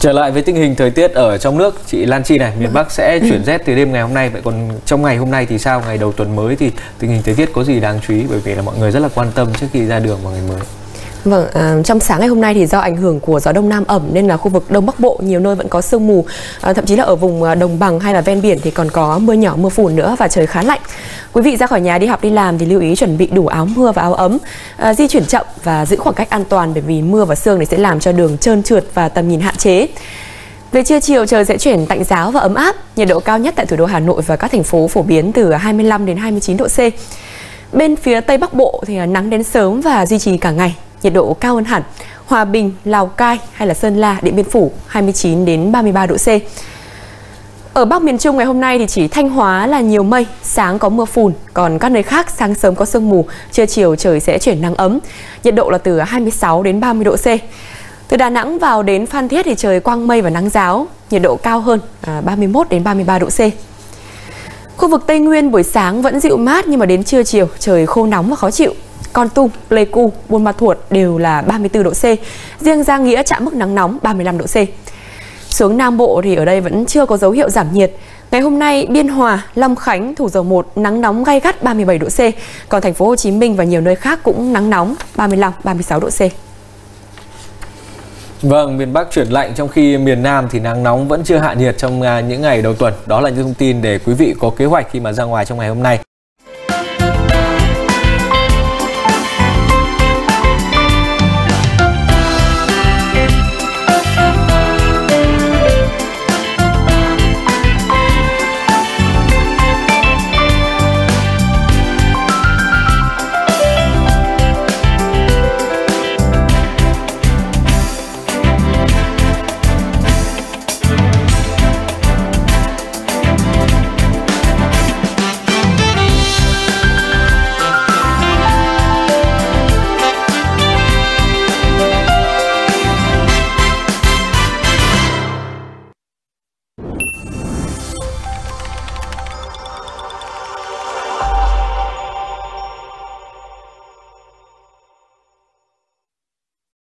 Trở lại với tình hình thời tiết ở trong nước, chị Lan Chi này, miền Bắc sẽ chuyển rét từ đêm ngày hôm nay. Vậy còn trong ngày hôm nay thì sao? Ngày đầu tuần mới thì tình hình thời tiết có gì đáng chú ý? Bởi vì là mọi người rất là quan tâm trước khi ra đường vào ngày mới. Vâng, à, trong sáng ngày hôm nay thì do ảnh hưởng của gió đông nam ẩm nên là khu vực đông bắc bộ nhiều nơi vẫn có sương mù, à, thậm chí là ở vùng à, đồng bằng hay là ven biển thì còn có mưa nhỏ mưa phùn nữa và trời khá lạnh. Quý vị ra khỏi nhà đi học đi làm thì lưu ý chuẩn bị đủ áo mưa và áo ấm, à, di chuyển chậm và giữ khoảng cách an toàn bởi vì mưa và sương này sẽ làm cho đường trơn trượt và tầm nhìn hạn chế. Về trưa chiều trời sẽ chuyển tạnh giáo và ấm áp, nhiệt độ cao nhất tại thủ đô Hà Nội và các thành phố phổ biến từ 25 đến 29 độ C. Bên phía Tây Bắc Bộ thì à, nắng đến sớm và duy trì cả ngày, nhiệt độ cao hơn hẳn. Hòa Bình, Lào Cai hay là Sơn La, Điện Biên Phủ 29 đến 33 độ C. Ở Bắc miền Trung ngày hôm nay thì chỉ Thanh Hóa là nhiều mây, sáng có mưa phùn, còn các nơi khác sáng sớm có sương mù, trưa chiều trời sẽ chuyển nắng ấm. Nhiệt độ là từ 26 đến 30 độ C. Từ Đà Nẵng vào đến Phan Thiết thì trời quang mây và nắng giáo, nhiệt độ cao hơn à, 31 đến 33 độ C. Khu vực Tây Nguyên buổi sáng vẫn dịu mát nhưng mà đến trưa chiều trời khô nóng và khó chịu. Con Tum, Pleiku, Buôn Ma Thuột đều là 34 độ C. Riêng Gia Nghĩa chạm mức nắng nóng 35 độ C. Xuống Nam Bộ thì ở đây vẫn chưa có dấu hiệu giảm nhiệt. Ngày hôm nay Biên Hòa, Long Khánh, Thủ Dầu Một nắng nóng gay gắt 37 độ C, còn thành phố Hồ Chí Minh và nhiều nơi khác cũng nắng nóng 35 36 độ C. Vâng, miền Bắc chuyển lạnh trong khi miền Nam thì nắng nóng vẫn chưa hạ nhiệt trong à, những ngày đầu tuần. Đó là những thông tin để quý vị có kế hoạch khi mà ra ngoài trong ngày hôm nay.